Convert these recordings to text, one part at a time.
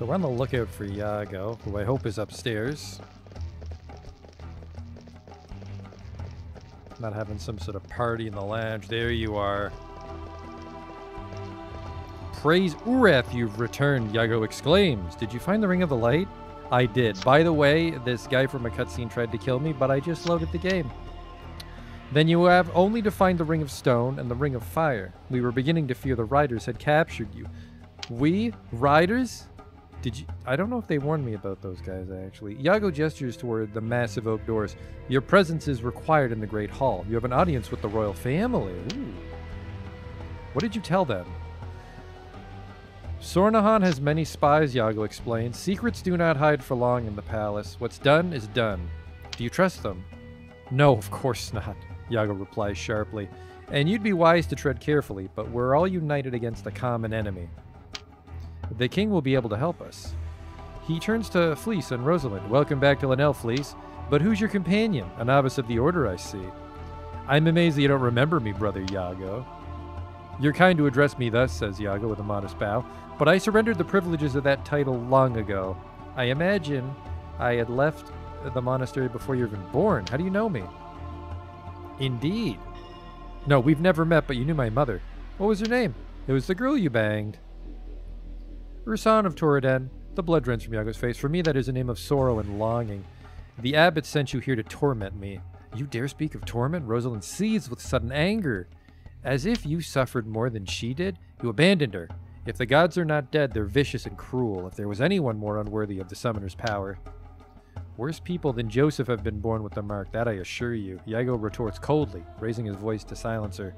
So we're on the lookout for Yago, who I hope is upstairs. Not having some sort of party in the lounge. There you are. Praise Urath, you've returned, Yago exclaims. Did you find the Ring of the Light? I did. By the way, this guy from a cutscene tried to kill me, but I just loaded the game. Then you have only to find the Ring of Stone and the Ring of Fire. We were beginning to fear the Riders had captured you. We? Riders? Did you? I don't know if they warned me about those guys, actually. Yago gestures toward the massive oak doors. Your presence is required in the Great Hall. You have an audience with the royal family. Ooh. What did you tell them? Sornahan has many spies, Yago explains. Secrets do not hide for long in the palace. What's done is done. Do you trust them? No, of course not, Yago replies sharply. And you'd be wise to tread carefully, but we're all united against a common enemy. The king will be able to help us. He turns to Flece and Rosalind. Welcome back to Lenele, Flece. But who's your companion? A novice of the Order, I see. I'm amazed that you don't remember me, brother Yago. You're kind to address me thus, says Yago with a modest bow, but I surrendered the privileges of that title long ago. I imagine I had left the monastery before you were even born. How do you know me? Indeed. No, we've never met, but you knew my mother. What was her name? It was the girl you banged. Ursan of Toriden. The blood runs from Yago's face. For me, that is a name of sorrow and longing. The abbot sent you here to torment me. You dare speak of torment? Rosalind seethes with sudden anger. As if you suffered more than she did, you abandoned her. If the gods are not dead, they're vicious and cruel. If there was anyone more unworthy of the summoner's power. Worse people than Joseph have been born with the mark, that I assure you. Yago retorts coldly, raising his voice to silence her.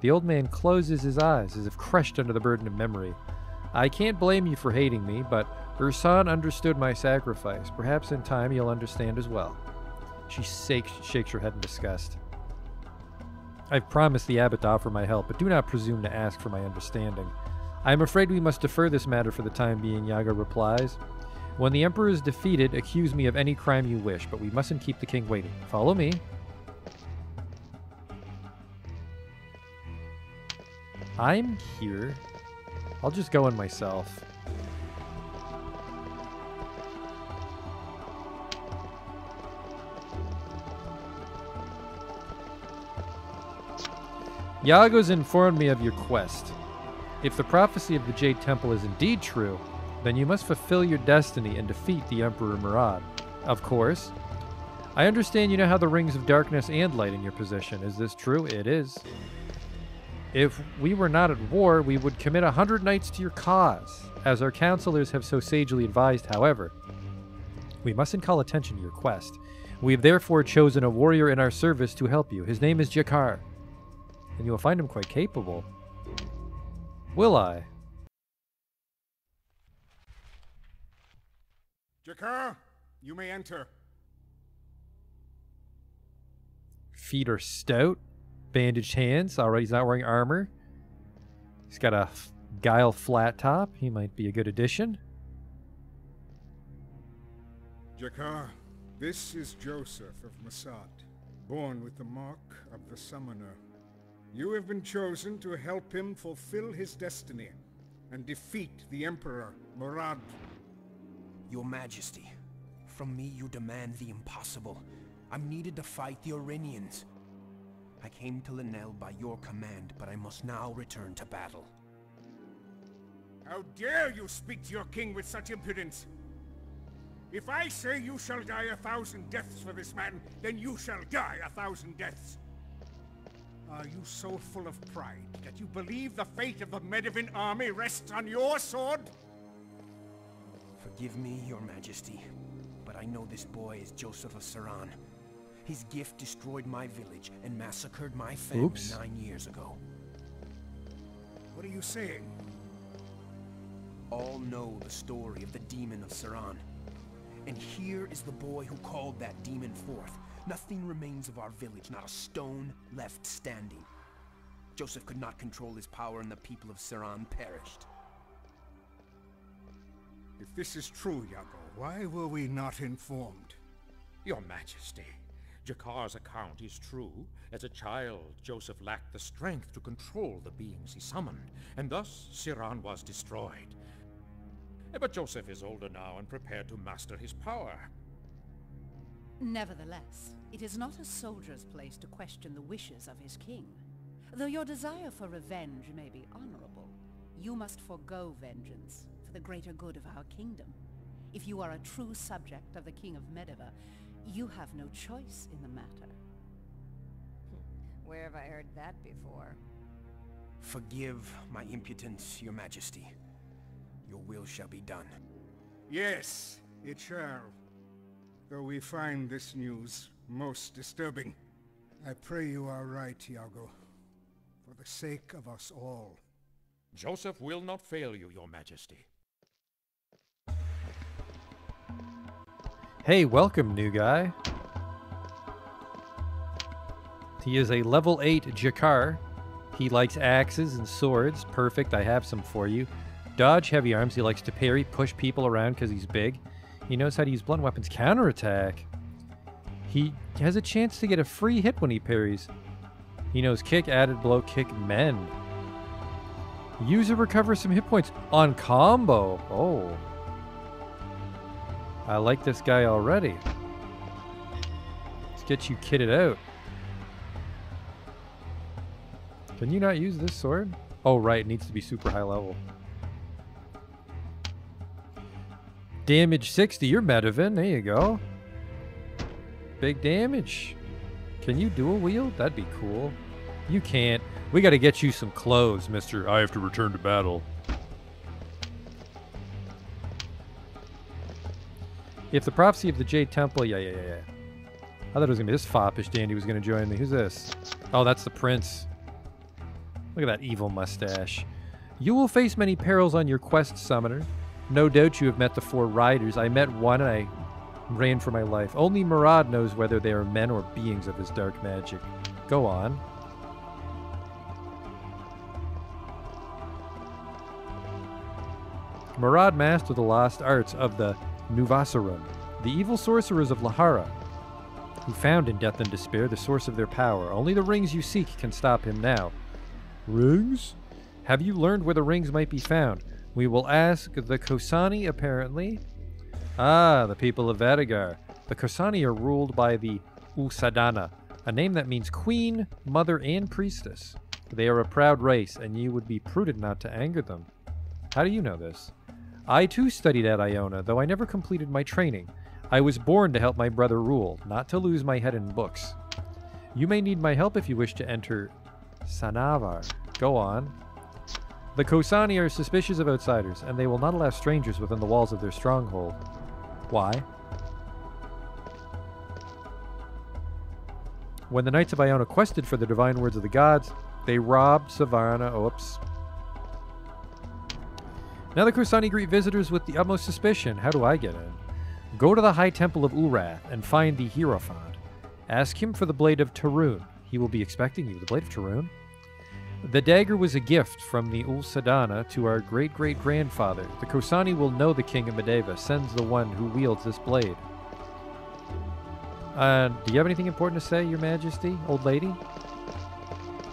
The old man closes his eyes as if crushed under the burden of memory. I can't blame you for hating me, but Ursan understood my sacrifice. Perhaps in time you'll understand as well. She shakes, shakes her head in disgust. I've promised the abbot to offer my help, but do not presume to ask for my understanding. I am afraid we must defer this matter for the time being, Yago replies. When the Emperor is defeated, accuse me of any crime you wish, but we mustn't keep the king waiting. Follow me. I'm here. I'll just go in myself. Yago's informed me of your quest. If the prophecy of the Jade Temple is indeed true, then you must fulfill your destiny and defeat the Emperor Murod. Of course. I understand you know how the Rings of Darkness and Light in your possession. Is this true? It is. If we were not at war, we would commit a hundred knights to your cause, as our counselors have so sagely advised, however. We mustn't call attention to your quest. We have therefore chosen a warrior in our service to help you. His name is Jekhar, and you will find him quite capable. Will I? Jekhar, you may enter. Feet are stout, bandaged hands. All right, he's not wearing armor. He's got a guile flat top. He might be a good addition. Jekhar, this is Joseph of Masad, born with the mark of the Summoner. You have been chosen to help him fulfill his destiny and defeat the Emperor, Murod. Your Majesty, from me you demand the impossible. I'm needed to fight the Orenians. I came to Lenele by your command, but I must now return to battle. How dare you speak to your king with such impudence? If I say you shall die a thousand deaths for this man, then you shall die a thousand deaths. Are you so full of pride that you believe the fate of the Medeva army rests on your sword? Forgive me, your majesty, but I know this boy is Joseph of Saran. His gift destroyed my village and massacred my family Oops. nine years ago. What are you saying? All know the story of the demon of Saran. And here is the boy who called that demon forth. Nothing remains of our village, not a stone left standing. Joseph could not control his power and the people of Saran perished. If this is true, Yago, why were we not informed? Your Majesty, Jekhar's account is true. As a child, Joseph lacked the strength to control the beings he summoned, and thus Saran was destroyed. But Joseph is older now and prepared to master his power. Nevertheless, it is not a soldier's place to question the wishes of his king. Though your desire for revenge may be honorable, you must forego vengeance for the greater good of our kingdom. If you are a true subject of the King of Medeva, you have no choice in the matter. Where have I heard that before? Forgive my impudence, your majesty. Your will shall be done. Yes, it shall. Though we find this news most disturbing. I pray you are right, Yago. For the sake of us all. Joseph will not fail you, your majesty. Hey, welcome, new guy. He is a level 8 Jekhar. He likes axes and swords. Perfect, I have some for you. Dodge heavy arms. He likes to parry, push people around because he's big. He knows how to use blunt weapons counterattack. He has a chance to get a free hit when he parries. He knows kick, added blow, kick, mend. Use or recover some hit points on combo. Oh. I like this guy already. Let's get you kitted out. Can you not use this sword? Oh, right. It needs to be super high level. Damage 60. You're Medivh. There you go. Big damage. Can you dual wield? That'd be cool. You can't. We got to get you some clothes, mister. I have to return to battle. If the prophecy of the Jade Temple, yeah, yeah, yeah, yeah. I thought it was gonna be this foppish dandy was gonna join me. Who's this? Oh, that's the prince. Look at that evil mustache. You will face many perils on your quest, summoner. No doubt you have met the four riders. I met one and I ran for my life. Only Murod knows whether they are men or beings of his dark magic. Go on. Murod mastered the lost arts of the Nuvasarum, the evil sorcerers of Lahara, who found in death and despair the source of their power. Only the rings you seek can stop him now. Rings? Have you learned where the rings might be found? We will ask the Kosani, apparently. Ah, the people of Vadagar. The Kosani are ruled by the Ulsadana, a name that means queen, mother, and priestess. They are a proud race, and you would be prudent not to anger them. How do you know this? I too studied at Iona, though I never completed my training. I was born to help my brother rule, not to lose my head in books. You may need my help if you wish to enter Sanavar. Go on. The Kosani are suspicious of outsiders, and they will not allow strangers within the walls of their stronghold. Why? When the Knights of Iona quested for the divine words of the gods, they robbed Savarna. Oops. Now the Kosani greet visitors with the utmost suspicion. How do I get in? Go to the High Temple of Urath and find the Hierophant. Ask him for the Blade of Tarun. He will be expecting you. The Blade of Tarun? The dagger was a gift from the Ul Ulsadana to our great great grandfather. The Kosani will know the king of Medeva sends the one who wields this blade. Uh, do you have anything important to say, Your Majesty, old lady?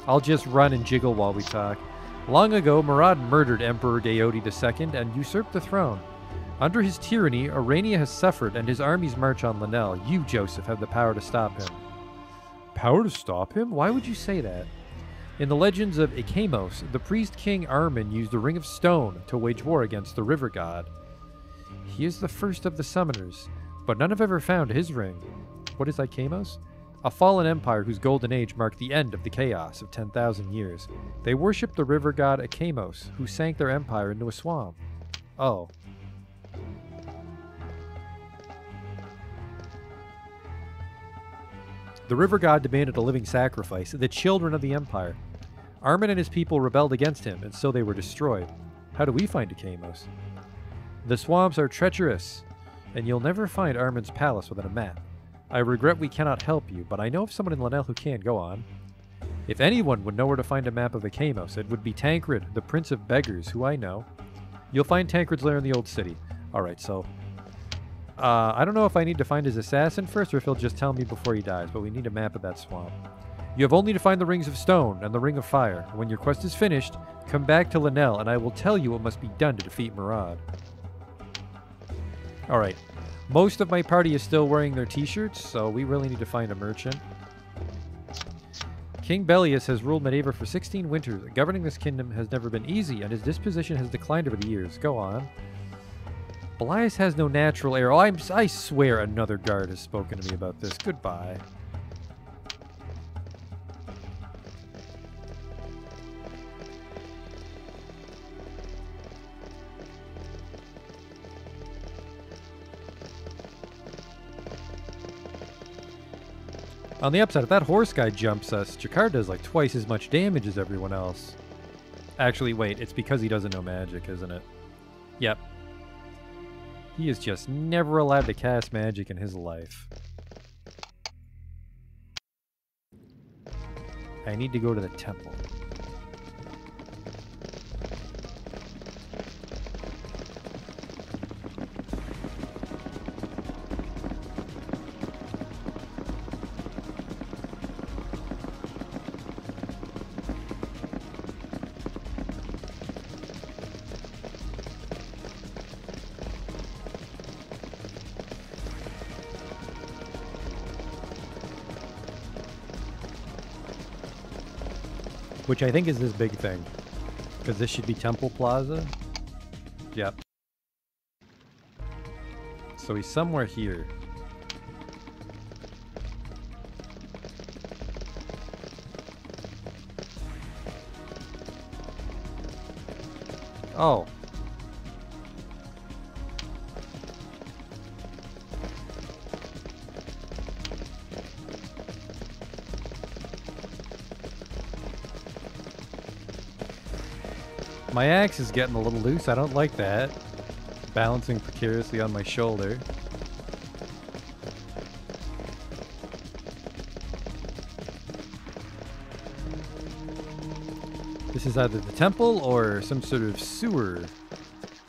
I'll just run and jiggle while we talk. Long ago, Murod murdered Emperor Gayodi II and usurped the throne. Under his tyranny, Orenia has suffered and his armies march on Lenele. You, Joseph, have the power to stop him. Power to stop him? Why would you say that? In the legends of Ikamos, the priest king Armin used a ring of stone to wage war against the river god. He is the first of the summoners, but none have ever found his ring. What is Ikamos? A fallen empire whose golden age marked the end of the chaos of 10,000 years. They worshipped the river god Ikamos, who sank their empire into a swamp. Oh. The river god demanded a living sacrifice, the children of the empire. Armin and his people rebelled against him, and so they were destroyed. How do we find Ikamos? The swamps are treacherous, and you'll never find Armin's palace without a map. I regret we cannot help you, but I know of someone in Lenele who can. Go on. If anyone would know where to find a map of Ikamos, it would be Tancred, the Prince of Beggars, who I know. You'll find Tancred's lair in the Old City. Alright, so... Uh, I don't know if I need to find his assassin first or if he'll just tell me before he dies, but we need a map of that swamp. You have only to find the Rings of Stone and the Ring of Fire. When your quest is finished, come back to Lenele, and I will tell you what must be done to defeat Murod. All right. Most of my party is still wearing their t-shirts, so we really need to find a merchant. King Belias has ruled Medeva for 16 winters. Governing this kingdom has never been easy, and his disposition has declined over the years. Go on. Belias has no natural heir. Oh, I swear another guard has spoken to me about this. Goodbye. On the upside, if that horse guy jumps us, Jekhar does like twice as much damage as everyone else. Actually, wait, it's because he doesn't know magic, isn't it? Yep. He is just never allowed to cast magic in his life. I need to go to the temple. Which I think is this big thing. Because this should be Temple Plaza. Yep. So he's somewhere here. My axe is getting a little loose. I don't like that. Balancing precariously on my shoulder. This is either the temple or some sort of sewer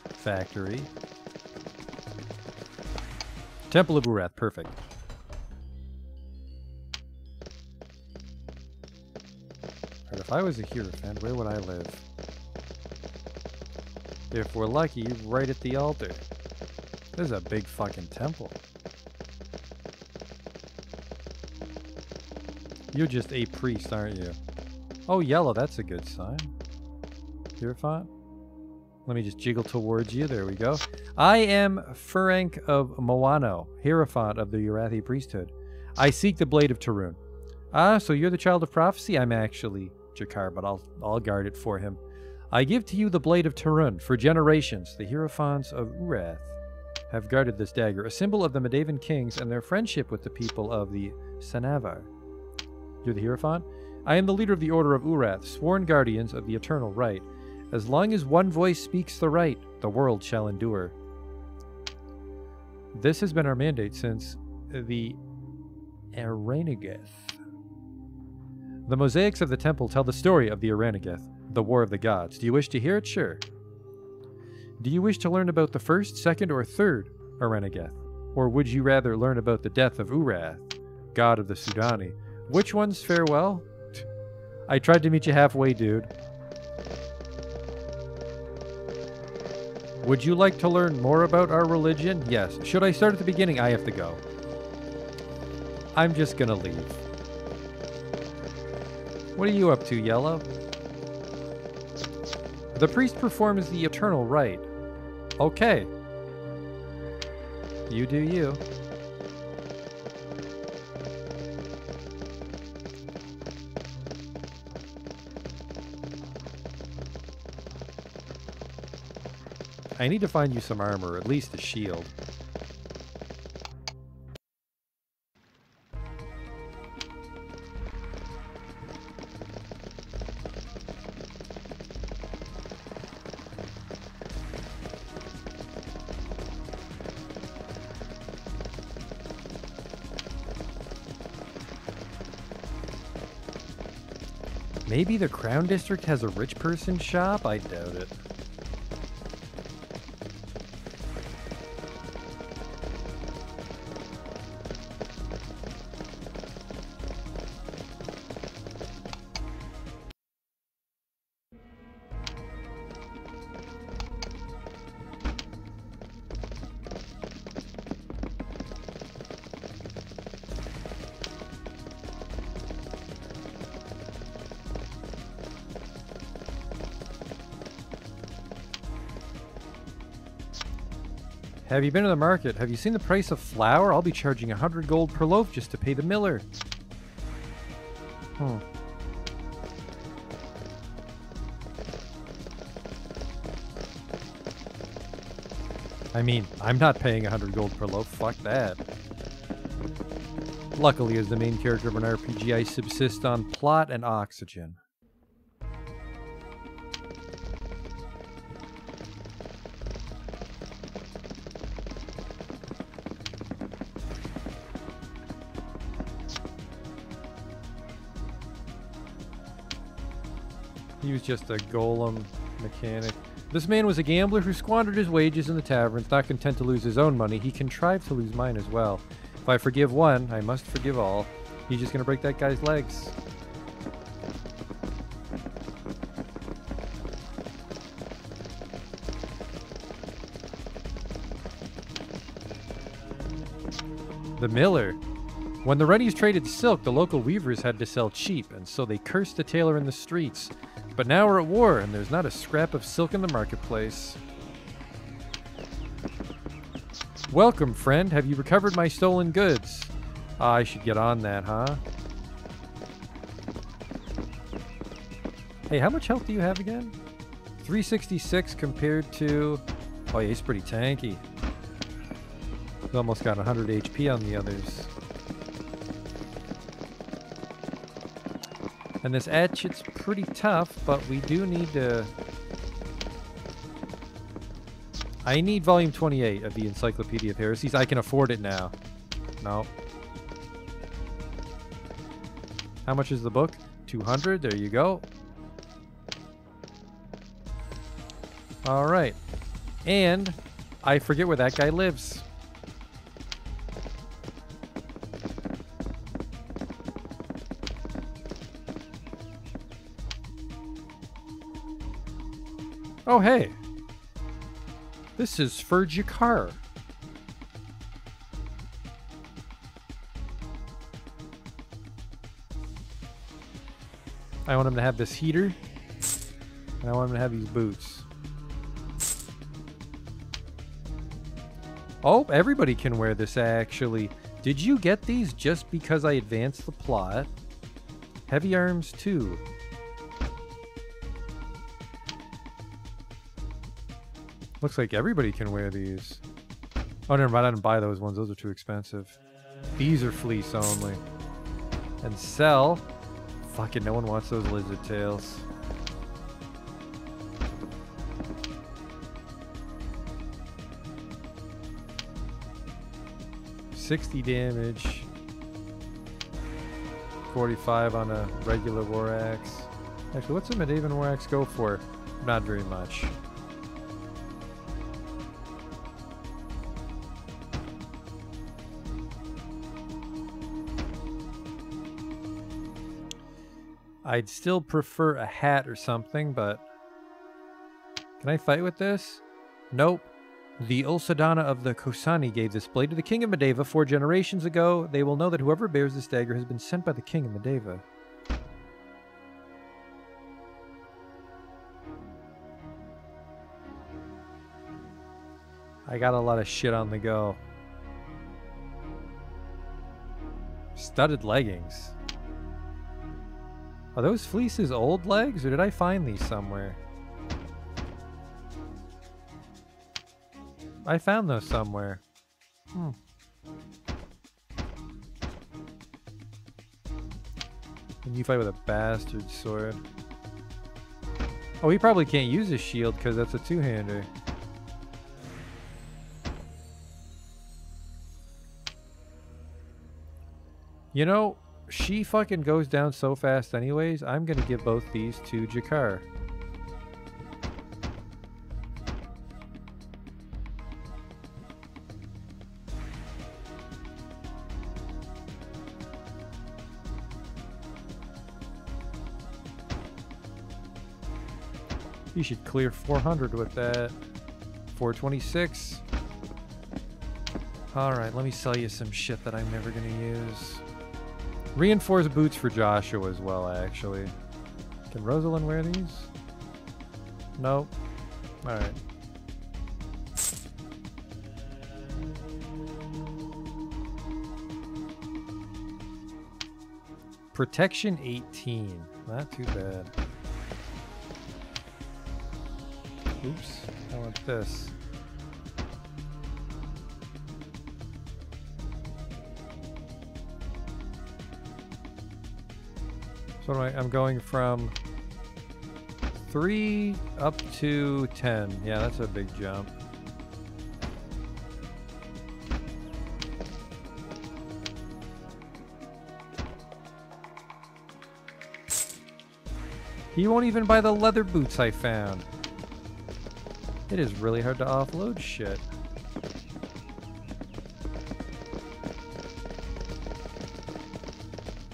factory. Temple of Urath, perfect. Alright, if I was a Hierophant, where would I live? If we're lucky, right at the altar. This is a big fucking temple. You're just a priest, aren't you? Oh, yellow, that's a good sign. Hierophant? Let me just jiggle towards you. There we go. I am Ferenc of Moano, Hierophant of the Urathi priesthood. I seek the Blade of Tarun. Ah, so you're the child of prophecy? I'm actually Jekhar, but I'll, I'll guard it for him. I give to you the Blade of Tarun. For generations, the Hierophants of Urath have guarded this dagger, a symbol of the Medevan kings and their friendship with the people of the Sanavar. You're the Hierophant? I am the leader of the Order of Urath, sworn guardians of the eternal right. As long as one voice speaks the right, the world shall endure. This has been our mandate since the Aranageth. The mosaics of the temple tell the story of the Aranageth, the War of the Gods. Do you wish to hear it? Sure. Do you wish to learn about the first, second, or third Aranageth? Or would you rather learn about the death of Urath, god of the Sudani? Which one's farewell? I tried to meet you halfway, dude. Would you like to learn more about our religion? Yes. Should I start at the beginning? I have to go. I'm just gonna leave. What are you up to, Yellow? The priest performs the eternal rite. Okay. You do you. I need to find you some armor, at least a shield. Maybe the Crown District has a rich person shop? I doubt it. Have you been to the market? Have you seen the price of flour? I'll be charging a hundred gold per loaf just to pay the miller. Hmm. I mean, I'm not paying a hundred gold per loaf. Fuck that. Luckily, as the main character of an RPG, I subsist on plot and oxygen. Just a golem mechanic. This man was a gambler who squandered his wages in the taverns. Not content to lose his own money, he contrived to lose mine as well. If I forgive one, I must forgive all. He's just gonna break that guy's legs. The miller. When the Rennies traded silk, the local weavers had to sell cheap, and so they cursed the tailor in the streets. But now we're at war, and there's not a scrap of silk in the marketplace. Welcome, friend. Have you recovered my stolen goods? Ah, I should get on that, huh? Hey, how much health do you have again? 366 compared to... Oh, yeah, he's pretty tanky. He's almost got 100 HP on the others. And this etch, it's pretty tough, but we do need to... I need volume 28 of the Encyclopedia of Heresies. I can afford it now. No. How much is the book? 200. There you go. All right. And I forget where that guy lives. Oh, hey. This is Jekhar. I want him to have this heater. And I want him to have these boots. Oh, everybody can wear this actually. Did you get these just because I advanced the plot? Heavy arms too. Looks like everybody can wear these. Oh, never mind. I didn't buy those ones. Those are too expensive. These are Flece only. And sell. Fucking. No one wants those lizard tails. Sixty damage. Forty-five on a regular war axe. Actually, what's a Medevan war axe go for? Not very much. I'd still prefer a hat or something, but... Can I fight with this? Nope. The Ulsadana of the Kosani gave this blade to the king of Medeva four generations ago. They will know that whoever bears this dagger has been sent by the king of Medeva. I got a lot of shit on the go. Studded leggings. Are those Flece's old legs, or did I find these somewhere? I found those somewhere. Hmm. And you fight with a bastard sword. Oh, he probably can't use his shield because that's a two-hander. You know, she fucking goes down so fast anyways, I'm gonna give both these to Jekhar. You should clear 400 with that. 426. Alright, let me sell you some shit that I'm never gonna use. Reinforced boots for Joshua as well, actually. Can Rosalind wear these? No. Alright. Protection 18. Not too bad. Oops. I want this. So I, I'm going from 3 up to 10. Yeah, that's a big jump. He won't even buy the leather boots I found. It is really hard to offload shit.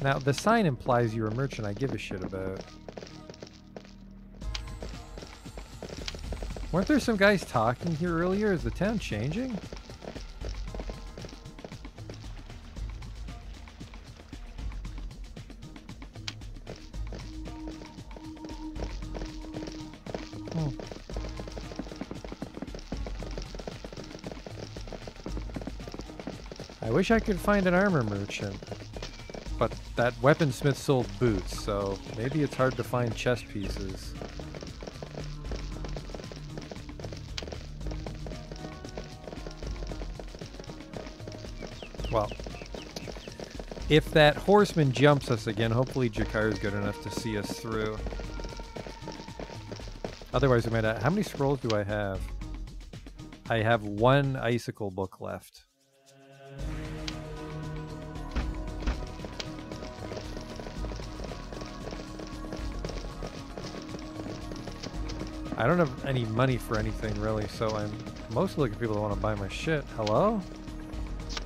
Now, the sign implies you're a merchant I give a shit about. Weren't there some guys talking here earlier? Is the town changing? Hmm. I wish I could find an armor merchant. That weaponsmith sold boots, so maybe it's hard to find chest pieces. Well, if that horseman jumps us again, hopefully Jekhar is good enough to see us through. Otherwise, we might. Have, how many scrolls do I have? I have one icicle book left. I don't have any money for anything really, so I'm mostly looking for people that want to buy my shit. Hello?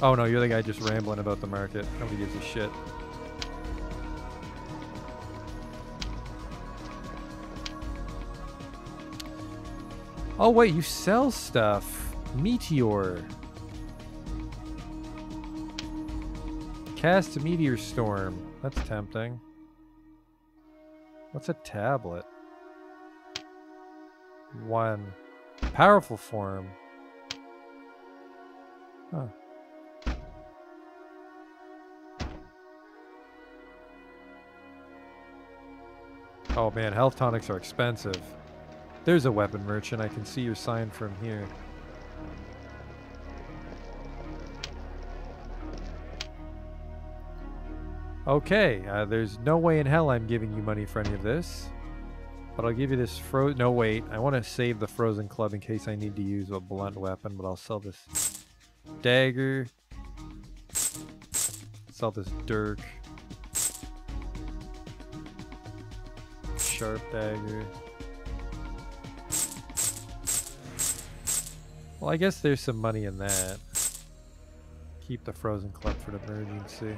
Oh no, you're the guy just rambling about the market. Nobody gives a shit. Oh wait, you sell stuff. Meteor. Cast a meteor storm. That's tempting. What's a tablet? One. Powerful form. Huh. Oh man, health tonics are expensive. There's a weapon merchant. I can see your sign from here. Okay, uh, there's no way in hell I'm giving you money for any of this. But I'll give you this fro- No, wait. I want to save the frozen club in case I need to use a blunt weapon, but I'll sell this dagger. Sell this dirk. Sharp dagger. Well, I guess there's some money in that. Keep the frozen club for the emergency.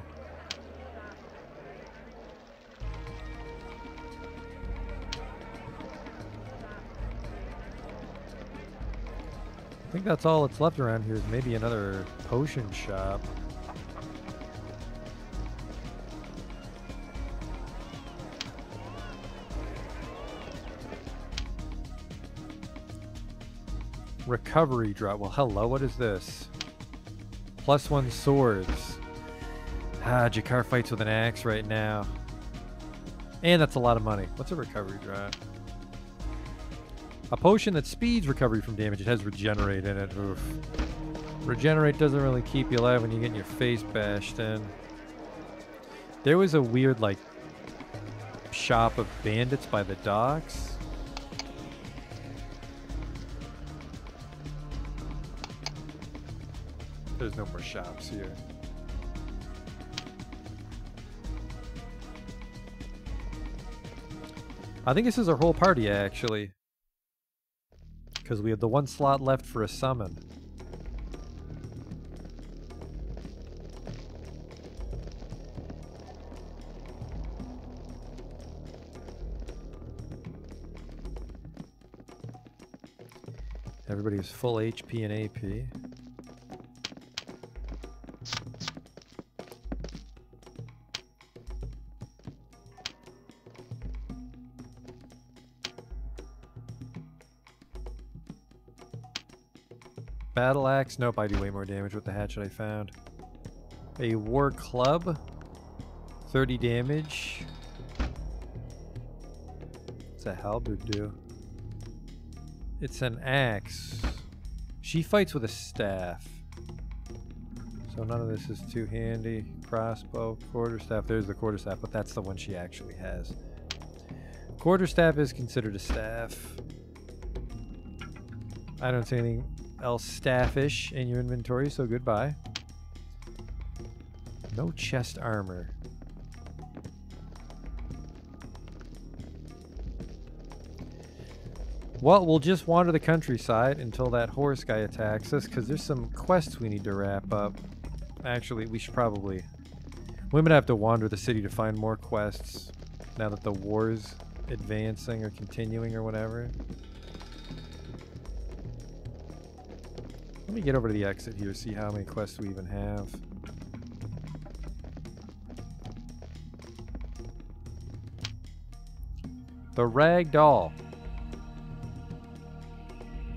I think that's all that's left around here is maybe another potion shop. Recovery drop. Well, hello, what is this? Plus one swords. Ah, Jekhar fights with an axe right now. And that's a lot of money. What's a recovery drop? A potion that speeds recovery from damage. It has regenerate in it. Oof. Regenerate doesn't really keep you alive when you get your face bashed in. There was a weird, like, shop of bandits by the docks. There's no more shops here. I think this is our whole party, actually. Because we have the one slot left for a summon. Everybody Everybody's full HP and AP. Battle axe. Nope, I do way more damage with the hatchet I found. A war club. 30 damage. What's a halberd do? It's an axe. She fights with a staff. So none of this is too handy. Crossbow, quarterstaff. There's the quarterstaff, but that's the one she actually has. Quarterstaff is considered a staff. I don't see anything else staffish in your inventory, so goodbye. No chest armor. Well, we'll just wander the countryside until that horse guy attacks us, because there's some quests we need to wrap up. Actually, we should probably... We're gonna have to wander the city to find more quests, now that the war's advancing or continuing or whatever. Let me get over to the exit here, see how many quests we even have. The Rag Doll.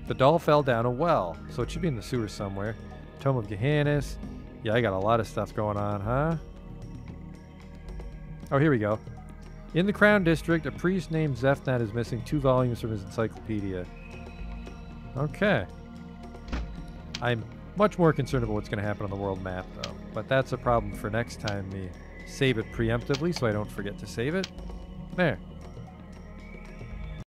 The doll fell down a well, so it should be in the sewer somewhere. Tome of Gehannis. Yeah, I got a lot of stuff going on, huh? Oh, here we go. In the Crown District, a priest named Zephnat is missing two volumes from his encyclopedia. Okay. I'm much more concerned about what's going to happen on the world map, though. But that's a problem for next time. Me save it preemptively so I don't forget to save it. There.